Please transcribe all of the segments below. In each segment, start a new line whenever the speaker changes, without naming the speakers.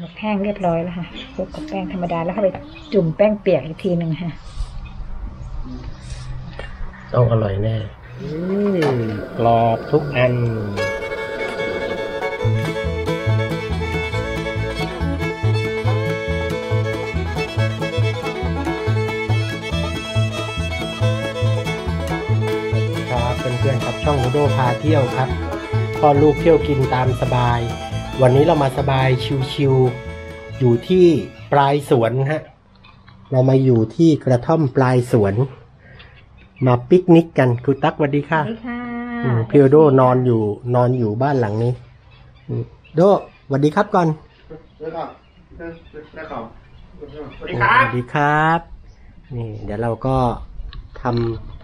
หมึกแห้งเรียบร้อยแล้วค่ะคลุกกับแป้งธรรมดาแล้วเข้าไปจุ่มแป้งเปียกอีกทีหนึ่งค่ะ
ต้องอร่อยแน่กรอบทุกอันครับเพื่อนๆครับช่องโดโดพาเที่ยวครับพ่อลูกเที่ยวกินตามสบาย วันนี้เรามาสบายชิวๆอยู่ที่ปลายสวนฮะ เรามาอยู่ที่กระท่อมปลายสวน มาปิกนิกกันครูตั๊กสวัสดี
ส
ค่ะ
วัสดีค่ะ
อืมพี่โอโดนอนอยู่นอนอยู่บ้านหลังนี้อืมโดสวัสดีครับก่อน
แล้วก็แล้วก็สวัสดี
ส
ครับ
วัสดีครับ นี่ เดี๋ยวเราก็ท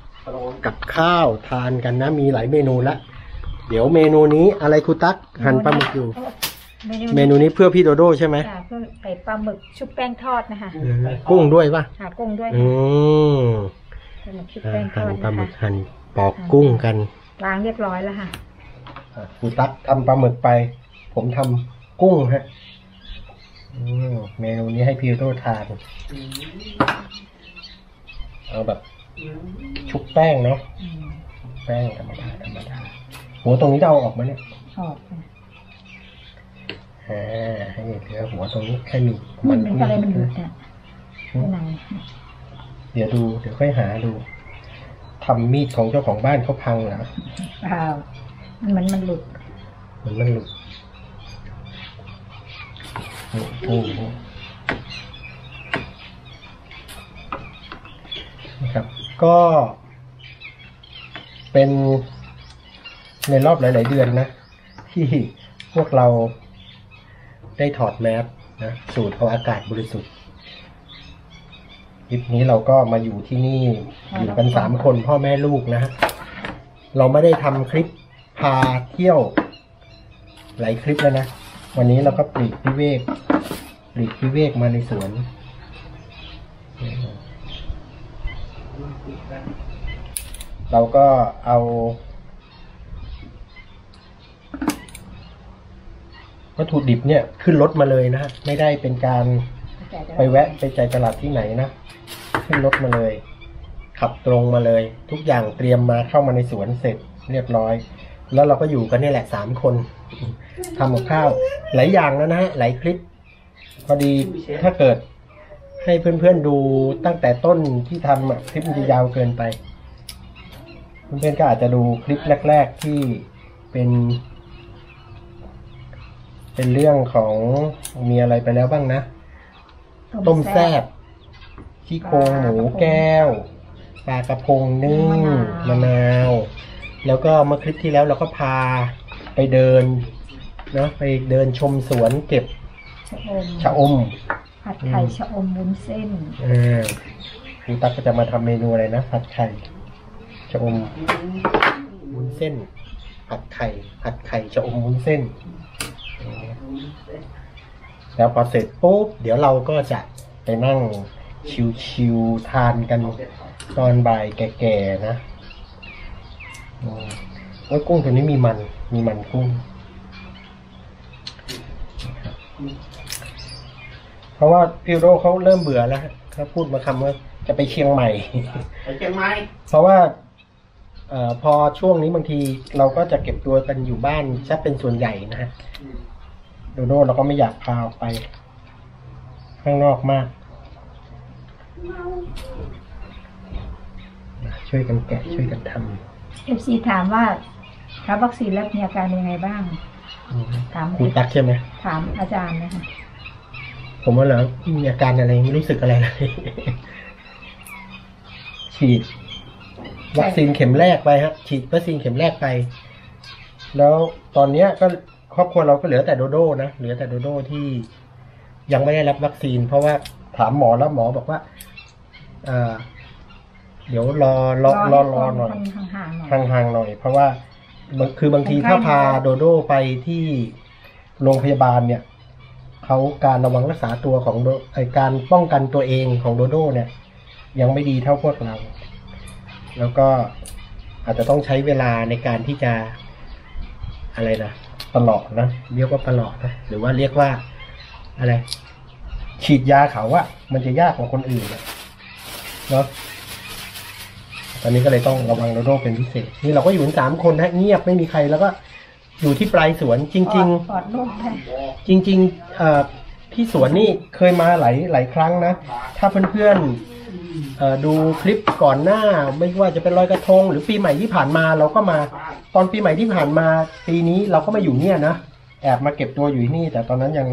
ำกับข้าวทานกันนะ มีหลายเมนูละ เดี๋ยวเมนูนี้อะไรครูตั๊กหั่นปลาหมึกอยู่ เมนูนี้เพื่อพี่โดโดใช่ไหม
ค่ะเพื่อใส่ปลาหมึกชุบแป้งทอดนะคะ
เออกุ้งด้วยป่ะ
หากุ้งด้วย
อืม
ปลาหมึกชุบ
อ่า
แป้งท
หั่
อนด
ปลา
นะ
หมึ
คะ
กหั่นปอกกุ้งกัน
ล้างเรียบร้อยแล้วค่ะ
อะครูตั๊กทำปลาหมึกไป ผมทำกุ้งฮะอืมเมนูนี้ให้พี่โดทานเอาแบบชุบแป้งเนาะ
อืม
แป้งธรรมดาธรรมดา หัวตรงนี้จะเอาออกมาเนี่ย
ออกค่ะ
อ่าให้เหลือหัวตรงนี้แค่มี
มันเป็นอะไรมันหลุดอะข้างใน
เดี๋ยวดูเดี๋ยวค่อยหาดูทำมีดของเจ้าของบ้านเขาพังเหรอ
เปล่ามันมันมันหลุด
เหมือนมันหลุดนี่นี่นี่นะครับ ก็เป็น ในรอบหลาย ๆ เดือนนะ ที่พวกเราได้ถอดแมสนะสูดเอาอากาศบริสุทธิ์คลิปนี้เราก็มาอยู่ที่นี่อยู่กันสามคนพ่อแม่ลูกนะฮะเราไม่ได้ทำคลิปพาเที่ยว หลายคลิปแล้วนะ วันนี้เราก็ปลีกพิเวกปลีกพิเวกมาในสวนเราก็เอา วัตถุดิบเนี่ยขึ้นรถมาเลยนะฮะไม่ได้เป็นการไปแวะไปจ่ายตลาดที่ไหนนะขึ้นรถมาเลย ขับตรงมาเลย ทุกอย่างเตรียมมาเข้ามาในสวนเสร็จเรียบร้อย แล้วเราก็อยู่กันนี่แหละสามคนทำกับข้าว หลายอย่างแล้วนะฮะหลายคลิป พอดีถ้าเกิดให้เพื่อนๆดูตั้งแต่ต้นที่ทำคลิปมันจะยาวเกินไป เพื่อนๆก็อาจจะดูคลิปแรก ๆที่เป็น เป็นเรื่องของมีอะไรไปแล้วบ้างนะ ต้มแซ่บขี้โครงหมูแก้วปลากระพงนึ่งมะนาว แล้วก็เมื่อคลิปที่แล้วเราก็พาไปเดินเนาะไปเดินชมสวนเก็บ
ชะอม
ชะอม
ผัดไข่ชะอมวุ้นเส้น
อ่าคุณตั๊กก็จะมาทำเมนูอะไรนะผัดไข่ชะอมวุ้นเส้นผัดไข่ผัดไข่ชะอมวุ้นเส้น แล้วพอเสร็จปุ๊บ เดี๋ยวเราก็จะไปนั่งชิวๆทานกันตอนบ่ายแก่ๆนะอืมแล้วกุ้งตัวนี้มีมัน มีมันกุ้ง เพราะว่าพี่โรเขาเริ่มเบื่อแล้วฮะเขาพูดมาคำว่าจะไปเชียงใหม่
ไปเชียงใหม่
เพราะว่าเอ่อพอช่วงนี้บางทีเราก็จะเก็บตัวกันอยู่บ้านซะเป็นส่วนใหญ่นะฮะโดโดเราก็ไม่อยากพาออกไป ข้างนอกมาก ช่วยกันแกะช่วยกันท
เอฟซีถามว่ารับวัคซีนแล้วมีอาการเป็นยังไงบ้างำถาม
ครูตักใช่ไหม
ถามอาจารย์นะคะ
ผมว่าเหรอมีอาการอะไรไม่รู้สึกอะไรเลยฉีดวัคซีนเข็มแรกไปฮะฉีดวัคซีนเข็มแรกไป แล้วตอนเนี้ยก็ ครอบครัวเราก็เหลือแต่โดโดนะเหลือแต่โดโดที่ยังไม่ได้รับวัคซีน เพราะว่าถามหมอแล้วหมอบอกว่าเอ่อเดี๋ยวรอรอรอรอหน่อย
ห่างๆหน่อย
ห่างๆหน่อยเพราะว่าบางคือบางที
คนไข้
ถ้าพา
น้อย
โดโดไปที่โรงพยาบาลเนี่ยเขาการระวังรักษาตัวของโดไอการป้องกันตัวเองของโดโดเนี่ย ยังไม่ดีเท่าพวกเรา แล้วก็อาจจะต้องใช้เวลาในการที่จะอะไรนะ ประหลอดนะ เรียกว่าประหลอดนะ หรือว่าเรียกว่าอะไร ฉีดยาเขาอะมันจะยากกว่าคนอื่นอะเนาะตอนนี้ก็เลยต้องระวังโรโดเป็นพิเศษ นี่เราก็อยู่กันสามคนนะเงียบไม่มีใครแล้วก็อยู่ที่ปลายสวนจริง
ปอดนุ่มค่ะ
ๆจริงๆเอ่อที่สวนนี่เคยมาหลายหลายครั้งนะ ถ้าเพื่อนๆเอ่อ ดูคลิปก่อนหน้าไม่ว่าจะเป็นลอยกระทง หรือปีใหม่ที่ผ่านมาเราก็มาตอนปีใหม่ที่ผ่านมาปีนี้เราก็มาอยู่เนี่ยนะแอบมาเก็บตัวอยู่ที่นี่ แต่ตอนนั้นยัง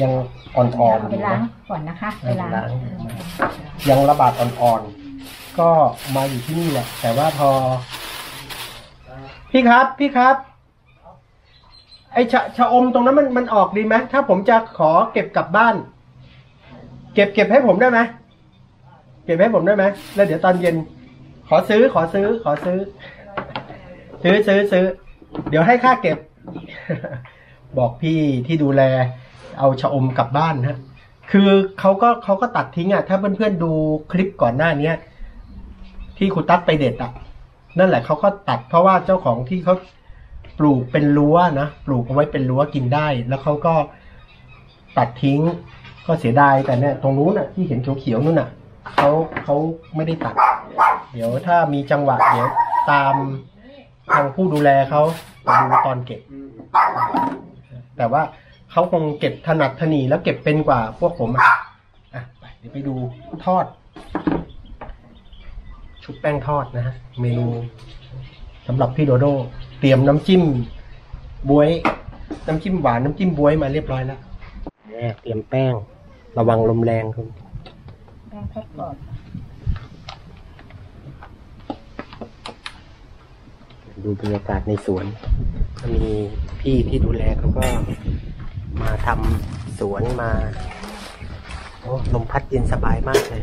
ยังอ่อนๆอ
เอาไป
ยู่
ล้าง
นะ
ก่อนนะคะไปล้าง
ล้างยังระบาดอ่อนๆก็มาอยู่ที่นี่แหละแต่ว่าพอ พี่ครับ พี่ครับ ไอชะชะอมตรงนั้นมันมันออกดีไหมถ้าผมจะขอเก็บกลับบ้าน เก็บเก็บให้ผมได้ไหม เก็บให้ผมได้ไหมแล้วเดี๋ยวตอนเย็น ขอซื้อขอซื้อ ขอซื้อ ซื้อซื้อซื้อ เดี๋ยวให้ค่าเก็บ บอกพี่ที่ดูแล เอาชะอมกลับบ้านฮะ คือเขาก็เขาก็ตัดทิ้งอะ ถ้าเพื่อนๆดูคลิปก่อนหน้าเนี้ย ที่ครูตั๊ดไปเด็ดอะ นั่นแหละเขาก็ตัดเพราะว่าเจ้าของที่เขาปลูกเป็นรั้วนะปลูกเอาไว้เป็นรั้วกินได้ แล้วเขาก็ตัดทิ้งก็เสียดายแต่เนี่ยตรงนู้นอะที่เห็นเขียวๆนู่นอะ เขาเขาไม่ได้ตัด เดี๋ยวถ้ามีจังหวะเดี๋ยวตามทางผู้ดูแลเขาไปดูตอนเก็บ แต่ว่าเขาคงเก็บถนัดถนีแล้วเก็บเป็นกว่าพวกผมอะอะไปเดี๋ยวไปดูทอด ชุบแป้งทอดนะฮะเมนูสำหรับพี่โดโด เตรียมน้ำจิ้มบวย น้ำจิ้มหวานน้ำจิ้มบวยมาเรียบร้อยแล้วเนี่ยเตรียมแป้ง ระวังลมแรงคุณ
แป้งทอดกรอบ
ดูบรรยากาศในสวนก็มีพี่ที่ดูแลเขาก็มาทำสวนมา โอ้ลมพัดเย็นสบายมากเลย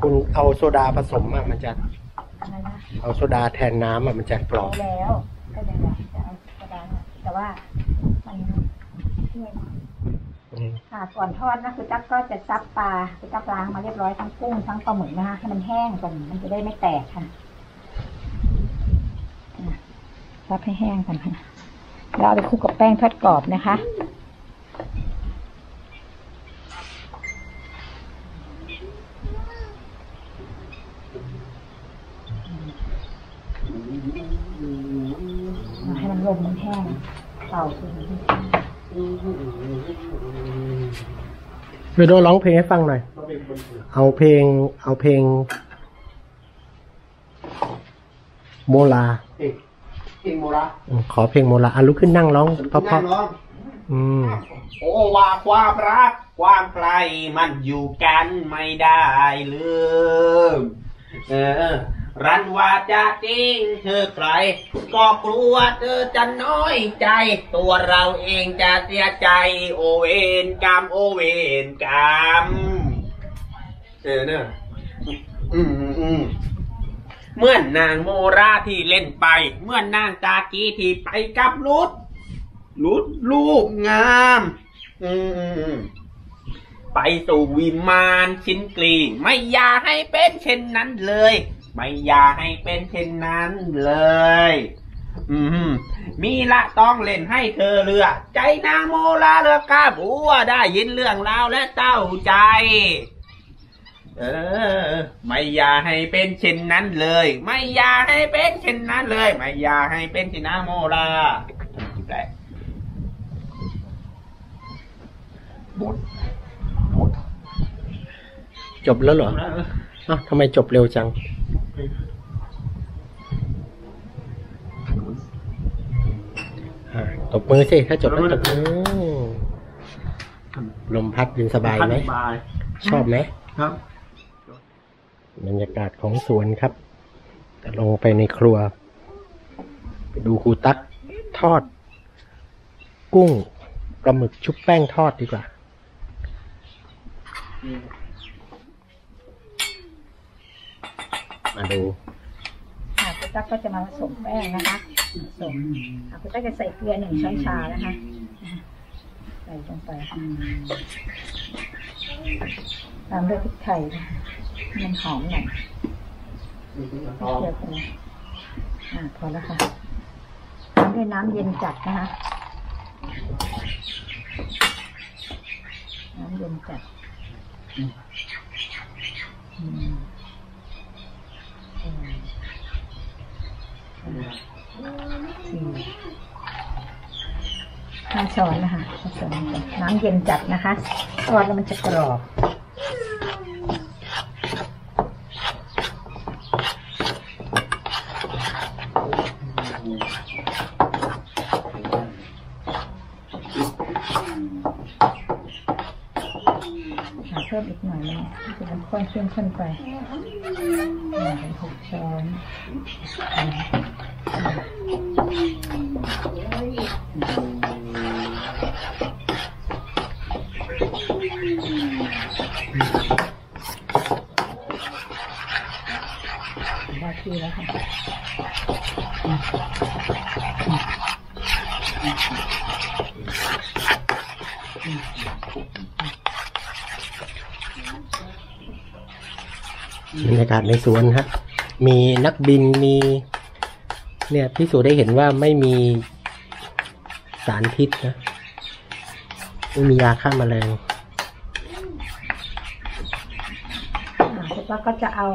คุณเอาโซดาผสมอะมันจะ
อะไรนะ
เอาโซดาแทนน้ำอะมันจะกรอ
เอา
บ
แล้ว แต่ว่ามันช่วย
อืม
ค่ะก่อนทอดนะคือตั๊กก็จะซับปลาคือตั๊กล้างมาเรียบร้อยทั้งกุ้งทั้งปลาหมึกนะคะให้มันแห้งก่อนมันจะได้ไม่แตกค่ะอะซับให้แห้งก่อนค่ะแล้วเอาไปคลุกกับแป้งทอดกรอบนะคะ ให้มันลมมันแห้งเป่าคือมันแห้ง
วิโดร้องเพลงให้ฟังหน่อย เอาเพลง เอาเพลง โมลา
เอกเอกโมระ
อืมขอเพลงโมลาอะลุกขึ้นนั่งร้องเพราะ
นั่งร้อง
ๆอืม
โอ้ว่าความรักความใครมันอยู่กันไม่ได้เลยเออ รันว่าจะจริงเธอใคร ก็กลัวเธอจะน้อยใจ ตัวเราเองจะเสียใจ โอเวนกรรมโอเวนกรรมเออเนอะอืมอืมอืมเมื่อนนางโมราที่เล่นไป เมื่อนนางตากีที่ไปกับรุดลุดลูกงาม อืมไปสู่วิมานชิ้นกรีไม่อยากให้เป็นเช่นนั้นเลย ไม่อยากให้เป็นเช่นนั้นเลย อืมมีละต้องเล่นให้เธอเรือ ใจนางโมลาเรือกาบัวได้ยินเรื่องราวและเต้าใจ เออ ไม่อยากให้เป็นเช่นนั้นเลย ไม่อยากให้เป็นเช่นนั้นเลย ไม่อยากให้เป็นเช่นนางโมลาแปล
จบแล้วเหรออ้าวทำไมจบเร็วจัง อ่าตบมือสิ ถ้าจบแล้วตบมือลมพัดเย็นสบายไหม
บาย
ชอบไหม
ครับ
บรรยากาศของสวนครับจะลงไปในครัว ไปดูครูตั๊กทอด กุ้งปลาหมึกชุบแป้งทอดดีกว่า มาดู
ค่ะคุณตั๊กก็จะมาผสมแป้งนะคะผสมอะคุณตั๊กจะใส่เกลือหนึ่งช้อนชานะคะใส่ลงไปอืมตามด้วยพริกไทยนะคะให้มันหอมหน่อย
ทอง
เกี่ยวกันนะอ่าพอแล้วค่ะทำด้วยน้ำเย็นจัดนะคะน้ำเย็นจัดอืมอืมอืมสี่ ห้าช้อนนะคะผสมนน้ำเย็นจัดนะคะทอดแล้วมันจะกรอบหาเพิ่มอีกหน่อยนึงให้มันข้นขึ้นขึ้นไปหนึ่งหกช้อน ได้ที่แล้วค่ะ
บรรยากาศในสวนฮะ มีนักบิน มี เนี่ยพิสูจน์ได้เห็นว่าไม่มีสารพิษนะ ไม่มียาฆ่าแมลง
อ่าคุณตั๊กก็จะเอา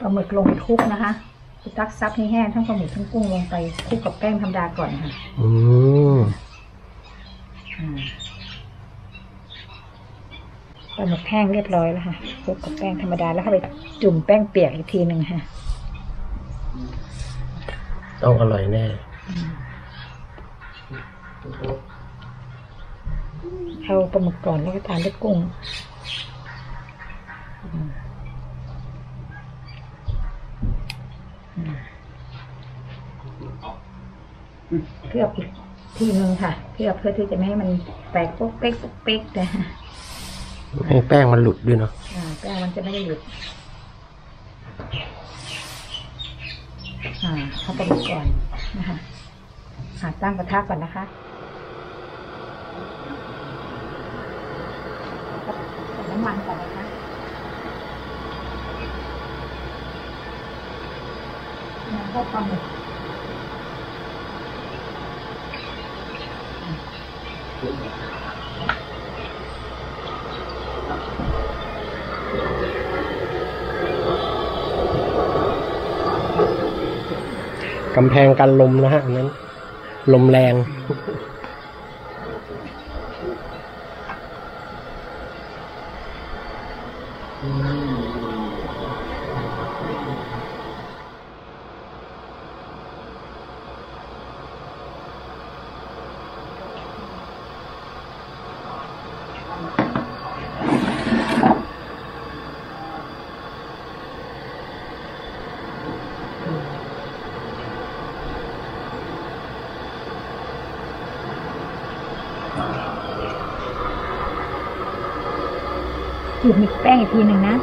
ปลาหมึกลงไปคลุกนะคะคุณตั๊กซับให้แห้งทั้งปลาหมึกทั้งกุ้งลงไปคลุกกับแป้งธรรมดาก่อนค่ะ
อืม
อ่าปลาหมึกแห้งเรียบร้อยแล้วค่ะคลุกกับแป้งธรรมดาแล้วเข้าไปจุ่มแป้งเปียกอีกทีหนึ่งค่ะ
ต้องอร่อยแน่
เอาปลาหมึกก่อนแล้วก็ตามด้วยกุ้งอืมอืมเคลือบอีกทีนึงค่ะเคลือบเพื่อที่จะไม่ให้มันแตกปุ๊กเป๊กปุ๊กเป๊กนะ
ให้แป้งมันหลุดด้วยเนาะ
อ่าแป้งมันจะไม่ได้หลุด อ่าเอาปลาหมึกก่อนนะคะอ่าตั้งกระทะก่อนนะคะใส่น้ำมันก่อนนะคะแล้วก็ปลาหมึก
กำแพงกันลมนะฮะอันนั้น ลมแรง
จุ่มอีกแป้งอีกทีหนึ่งนะ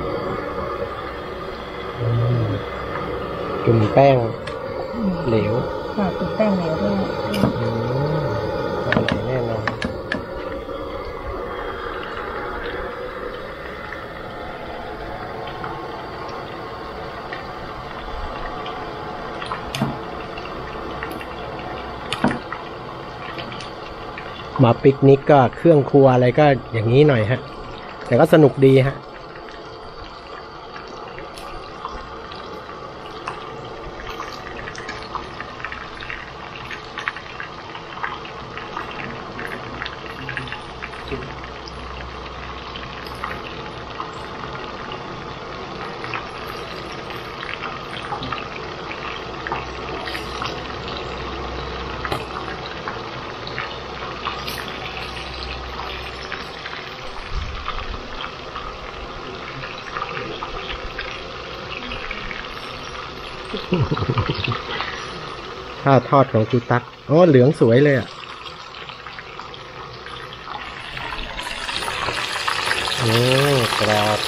จุ่มแป้ง
อืม
เหลว
ค่ะจุ่มแป้งเหลวด้วย
อืมอร่อยแน่นอนมาปิกนิกก็เครื่องครัวอะไรก็อย่างนี้หน่อยฮะ แต่ก็สนุกดีฮะ ข้าวทอดของจูตักอ๋อเหลืองสวยเลยอะโอ้กรอบ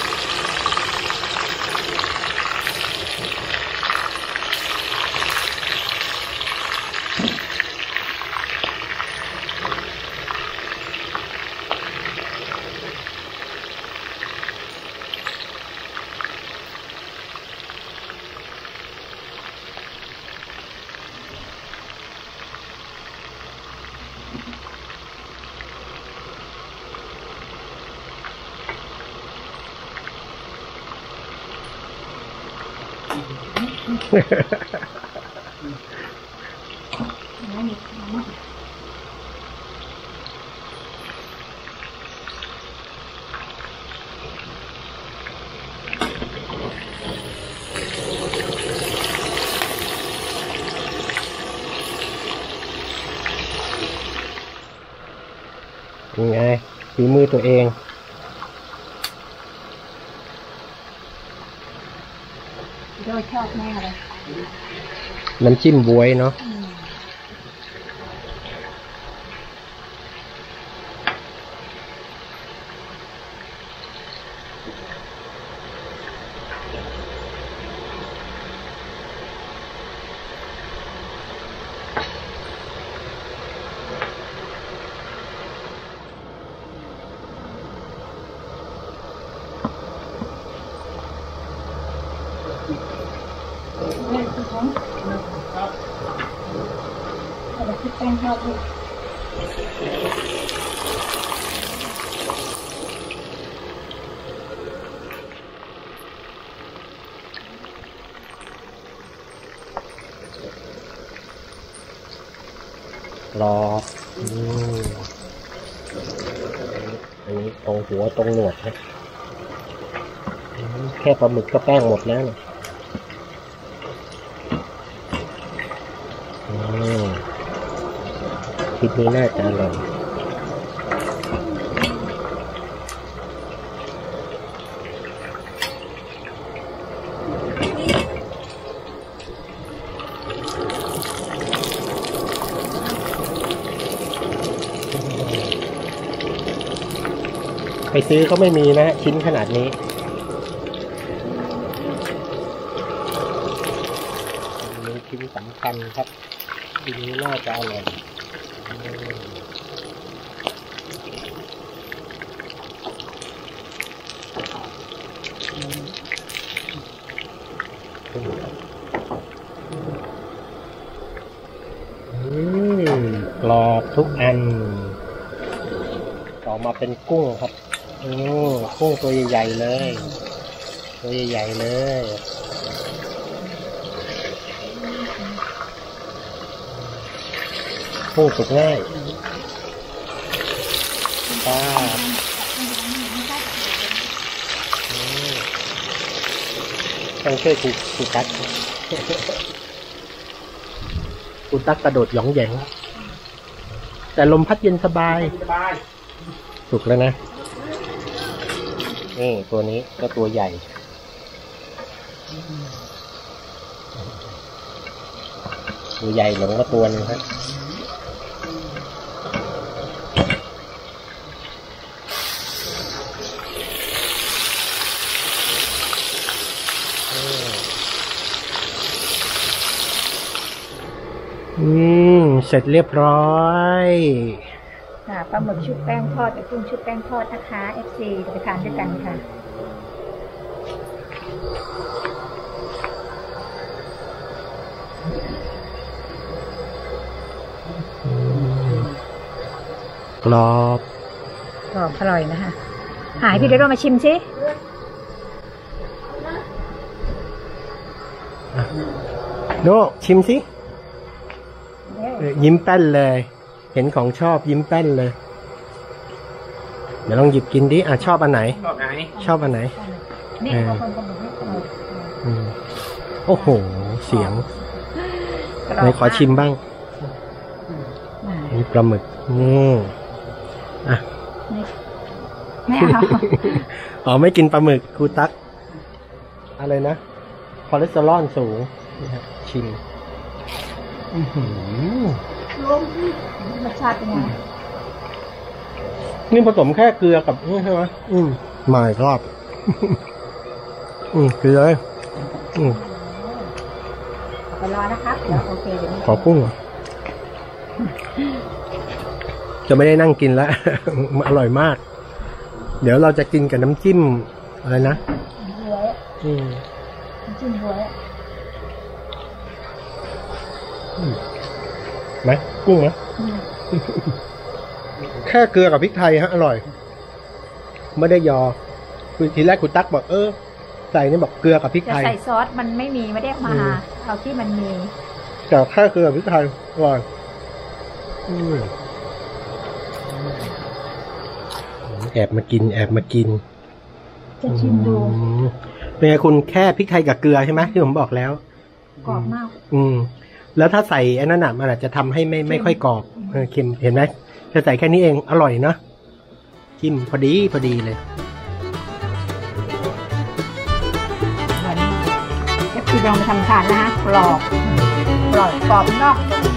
ไม่มีน้ำ
ยังไงฝีมือตัวเอง
โดยชอบแม่เลย
น้ำจิ้มบวยเนาะ
อืม แม่คือของเรา คิดแป้งทอดลูก
รออืมอันนี้ตรงหัวตรงหนวดนะแค่ปลาหมึกก็แป้งหมดแล้วเนี่ยอืม คลิปนี้น่าจะอร่อยไปซื้อเขาไม่มีนะ ชิ้นขนาดนี้อันนี้ชิ้นสำคัญครับชิ้นนี้น่าจะอร่อยอืมอืมกรอบ ทุกอัน ต่อมาเป็นกุ้งครับอืมกุ้งตัวใหญ่ๆเลย ตัวใหญ่ๆเลยกุ้งสุกง่ายป้าบอืมต้องช่วยครูครูตั๊กครูตั๊กกระโดดหยองแยง แต่ลมพัดเย็นสบาย
สบาย
สุกแล้วนะ นี่ตัวนี้ก็ตัวใหญ่ ตัวใหญ่หลงก็ตัวหนึงครับอืม เสร็จเรียบร้อย
ค่ะปลาหมึกชุบแป้งทอดกับกุ้งชุบแป้งทอดนะคะ FC เดี๋ยวไปทานด้วยกันค่ะ
กรอบ
กรอบอร่อยนะคะ หายพี่เดี๋ยวเรามาชิมสิ
โนชิมสิเออ ยิ้มแป้นเลย เห็นของชอบยิ้มแป้นเลย เดี๋ยวลองหยิบกินดิอะชอบอันไหน
ชอบไหน
ชอบอันไหน
นี่
เออ
เอาคนปลาหมึกให้กรอบ
อืมโอ้โห เสียง
กร
ไหน
อบ
ขอชิมบ้าง
อ่า
มีปลาหมึกอืมอะ
ไม่ไม่เอา
อ๋อไม่กินปลาหมึกครูตั๊กอะไรนะคอเลสเตอรอลสูงนี่ค รับชิมอื้อหือ
รสชาติเป็นไง
นี่ผสมแค่เกลือกับนี่ใช่ไหมอืมไม่รอบ อืมเกลืออืม
ไปรอนะครับเดี๋ยวโอเคเดี๋ยวนี้
ขอกุ้งเหรอจะไม่ได้นั่งกินแล้ว อร่อยมาก เดี๋ยวเราจะกินกับน้ำจิ้มอะไรนะ
บวย
อืม
น้ำจิ้มบวย
ไหมกุ้งไหม
อืม
แค่เกลือกับพริกไทยฮะอร่อย ไม่ได้ยอคือทีแรกคุณตั๊กบอกเออใส่นี่บอกเกลือกับพริก
จะ
ไทย
ใส่ซอสมันไม่มีไม่ได้เอามา
อืม
เอาที่มันมี
แต่แค่เกลือกับพริกไทยอร่อยอืมแอบมากิน แอบมากิน
จะชิมดู
อืมเป็นไงคุณแค่พริกไทยกับเกลือใช่ไหมที่ผมบอกแล้ว
กรอบมาก
อืม แล้วถ้าใส่ไอ้นั่นน่ะมันอาจจะทำให้ไม่ไม่ค่อยกรอบเออเค็มเห็นไหมจะใส่แค่นี้เองอร่อยเนาะจิ้มพอดีพอดีเลย
เหมือน FC ลองไปทำทานนะฮะกรอบกรอบกรอบนอกนุ่มใน